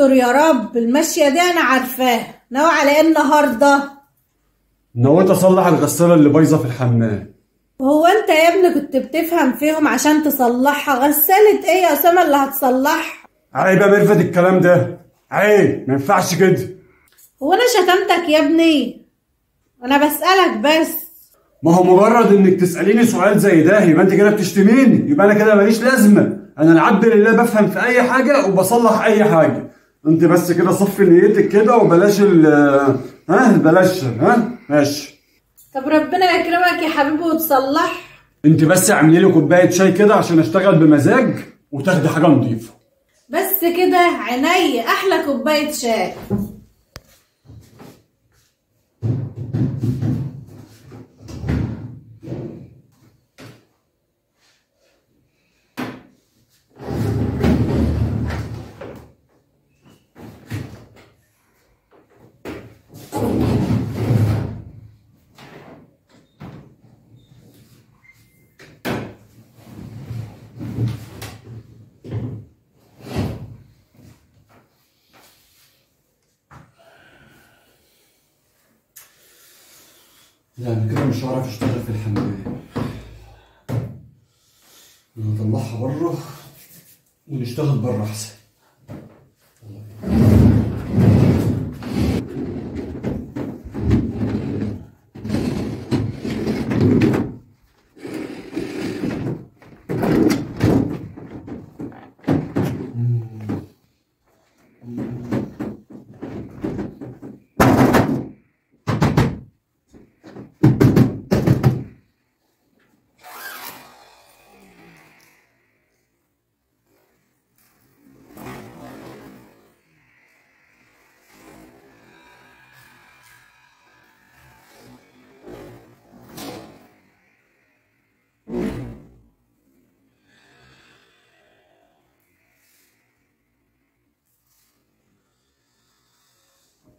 استر يا رب المشية دي أنا عارفاها. ناوي على إيه النهارده؟ نويت اصلح الغسالة اللي بايظة في الحمام. هو أنت يا ابني كنت بتفهم فيهم عشان تصلحها؟ غسالة إيه يا أسامة اللي هتصلحها؟ عيب يا ميرفت الكلام ده. عيب ما ينفعش كده. هو أنا شتمتك يا ابني؟ أنا بسألك بس. ما هو مجرد إنك تسأليني سؤال زي ده يبقى أنت كده بتشتميني. يبقى أنا كده ماليش لازمة. أنا العبد لله بفهم في أي حاجة وبصلح أي حاجة. انت بس كده صفي نيتك كده وبلاش ال ها بلاش ها ماشي. طب ربنا يكرمك يا حبيبي وتصلح. انت بس اعملي لي كوباية شاي كده عشان اشتغل بمزاج وتاخدي حاجة نظيفة. بس كده عيني أحلى كوباية شاي. لا كده مش هعرف أشتغل في الحمام. أنا هطلعها بره ونشتغل بره أحسن.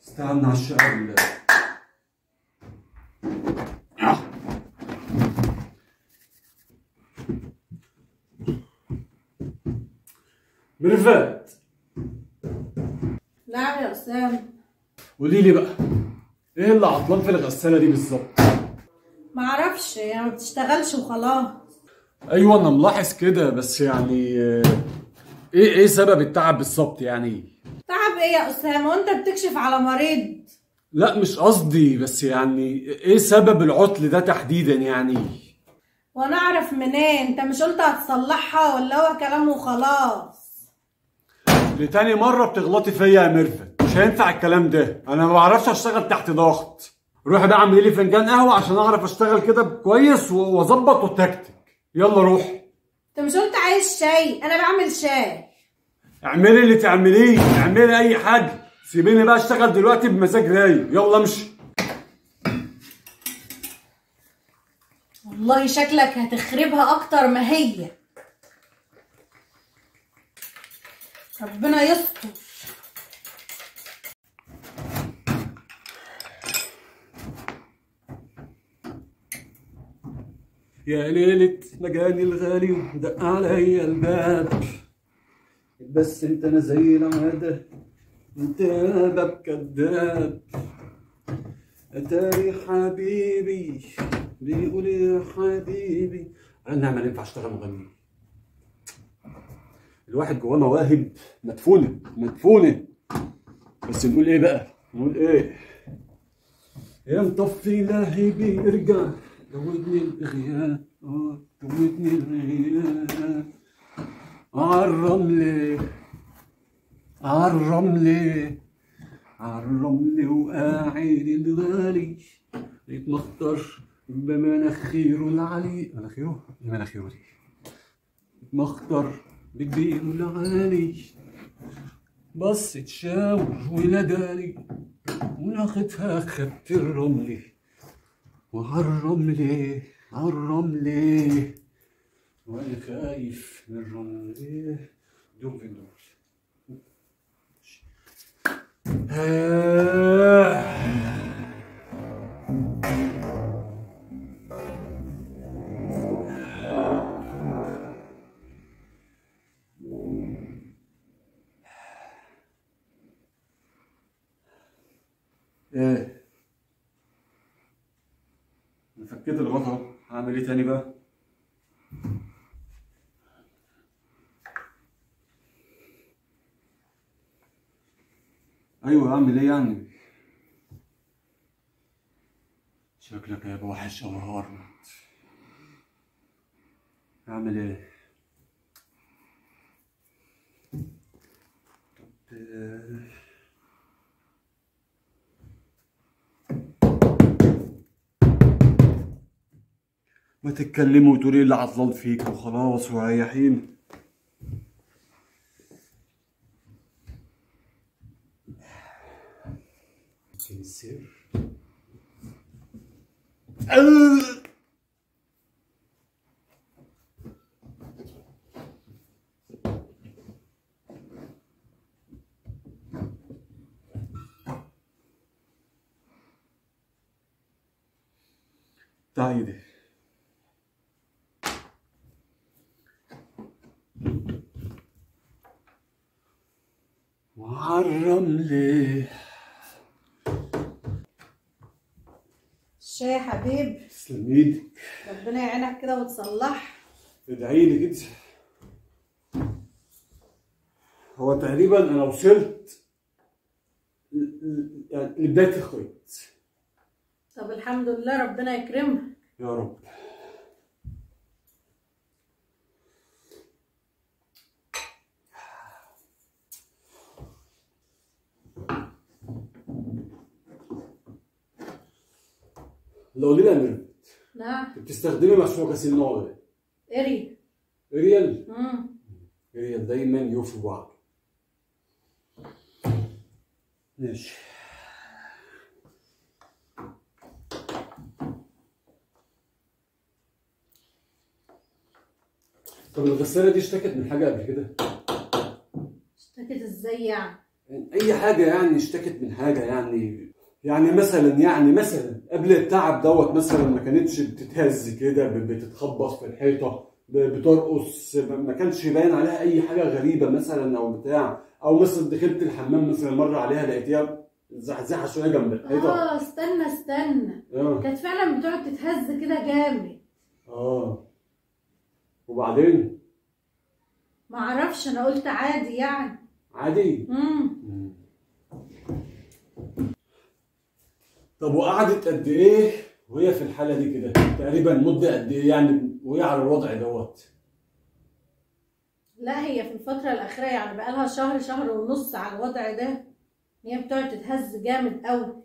استنى على بالله ميرفت نعم يا اسامة قولي لي بقى إيه اللي عطلان في الغساله دي بالظبط معرفش يعني ما بتشتغلش وخلاص أيوه أنا ملاحظ كده بس يعني إيه إيه سبب التعب بالظبط يعني تعب إيه يا اسامة وانت بتكشف على مريض. لا مش قصدي بس يعني إيه سبب العطل ده تحديدا يعني؟ وأنا اعرف منين؟ أنت مش قلت هتصلحها ولا هو كلام وخلاص. لتاني مرة بتغلطي فيا يا ميرفت. مش هينفع الكلام ده. أنا ما بعرفش أشتغل تحت ضغط. روحي بقى اعملي لي فنجان قهوة عشان أعرف أشتغل كده كويس وأظبط وتكتك. يلا روحي أنت مش قلت عايز شاي؟ أنا بعمل شاي. اعملي اللي تعمليه اعملي أي حاجة سيبيني بقى أشتغل دلوقتي بمزاج رايق. يلا امشي. والله شكلك هتخربها أكتر ما هي. ربنا يستر. يا ليلة مجاني الغالي ودق عليا الباب. بس انت أنا زي العادة انت باب كذاب اتاري حبيبي بيقول يا حبيبي. أنا ما ينفع اشتغل مغني. الواحد جواه مواهب مدفونة مدفونة. بس نقول إيه بقى؟ نقول إيه؟ يا مطفي لهيبي ارجع. زودني الغياب آه زودني الغياب عالرملة عالرملة عالرملة وقاعد الغالي. يتمخطر بمناخيره العالي. مناخيره؟ مناخيره دي يتمخطر بكبيره العالي. بص تشاور ولا داري وناخدها خدت الرملة وعالرملة عالرملة وأنا خايف نرجعون ليه دوب ندور إيه أنا فكيت الغطا هعمل إيه تاني بقى أيوه اعمل إيه يعني؟ شكلك هيبقى وحش يا هارد أعمل إيه؟ طب ما تتكلموا وتقولوا إيه اللي عطلان فيك وخلاص وريحين Sinsir. Daha iyiydi. الشاي يا حبيب. تسلم إيدك. ربنا يعينك كده وتصلح. ادعي لي كده. هو تقريبا أنا وصلت يعني لبداية الخيط. طب الحمد لله ربنا يكرمك. يا رب. لو لي امير نعم. بتستخدمي مشروع غسيل نوع إيه؟ إري. إريال. امم إريال دايما يوفي بعض. ماشي. طب الغسالة دي اشتكت من حاجة قبل كده؟ اشتكت إزاي يعني؟ يعني أي حاجة يعني اشتكت من حاجة يعني؟ يعني مثلا يعني مثلا. قبل التعب دوت مثلا ما كانتش بتتهز كده بتتخبط في الحيطة ب- بترقص ما ما كانش باين عليها أي حاجة غريبة مثلا أو بتاع. أو مثلا دخلت الحمام مثلا مرة عليها لقيتيها زحزحة شوية جنب الحيطة. آه استنى استنى. آه. كانت فعلا بتقعد تتهز كده جامد. آه. وبعدين؟ معرفش أنا قلت عادي يعني. عادي؟ امم طب وقعدت قد إيه وهي في الحالة دي كده؟ تقريبا مدة قد إيه يعني وهي على الوضع دوت؟ لا هي في الفترة الأخيرة يعني بقالها شهر شهر ونص على الوضع ده. هي بتقعد تتهز جامد قوي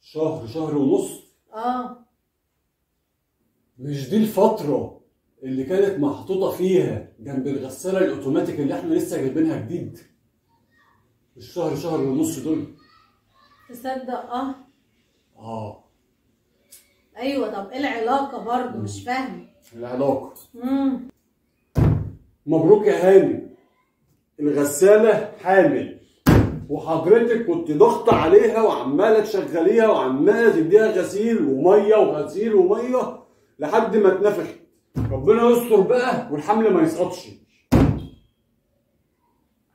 شهر شهر ونص؟ آه. مش دي الفترة اللي كانت محطوطة فيها جنب الغسالة الأوتوماتيك اللي إحنا لسه جايبينها جديد؟ مش شهر شهر ونص دول؟ تصدق؟ آه. آه. أيوه طب إيه العلاقة برضه؟ مش فاهمة العلاقة. امم مبروك يا هاني. الغسالة حامل. وحضرتك كنت ضغط عليها وعمالة تشغليها وعمالة تديها غسيل ومية وغسيل ومية لحد ما اتنفخت. ربنا يستر بقى والحمل ما يسقطش.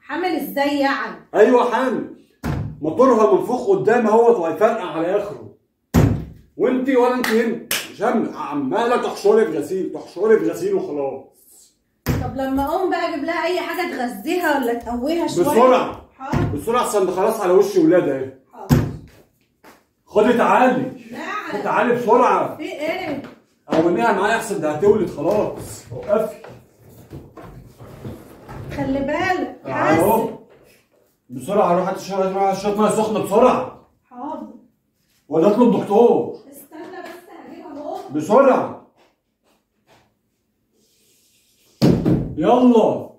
حامل إزاي يعني؟ أيوه حامل. موتورها منفوخ قدام اهوت وهيفرقع على آخره. وانت ولا انت هنا. مش هم عمالة تحشري في غسيل تحشري في غسيل وخلاص. طب لما أقوم بقى أجيب لها أي حاجة تغذيها ولا تقويها شوية؟ بسرعة. حاضر. بسرعة عشان خلاص على وش ولاد اهي حاضر. خدي تعالي لا تعالي بسرعة. في إيه؟ قوميها معايا أحسن ده هتولد خلاص. وقفي خلي بالك. تعالي اهو بسرعة روح هات مية سخنة بسرعة. حاضر. ولا أطلب دكتور. استنى بس هجيبها أهو. بسرعة. يلا.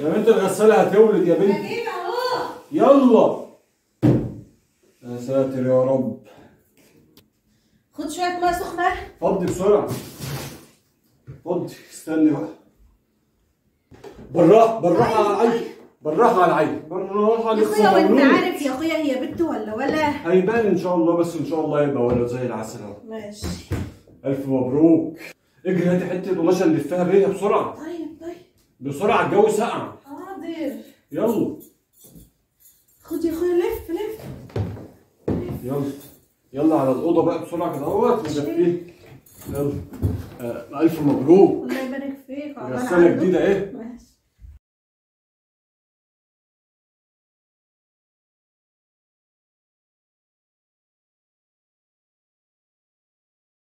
يا بنت الغسالة هتولد يا بنت. يلا. يا ساتر يا رب. خد شوية مية سخنة؟ فضي بسرعة. فضي استني بقى. بالراحة بالراحة على العين. بالراحة على العين. بالراحة يا أخويا وإنت عارف يا أخويا هي بنت ولا ولا؟ هيبان إن شاء الله بس إن شاء الله يبقى ولد زي العسل أهو. ماشي. ألف مبروك. اجري هاتي حتة قماشة نلفها بيها بسرعة. طيب طيب. بسرعة الجو حاضر حاضر. يلا. خد يا أخويا لف لف. يلا. يلا على الأوضة بقى بسرعة كده أهوت ندفيه يلا. آه ألف مبروك. الله يبارك فيك. غساله. جديدة إيه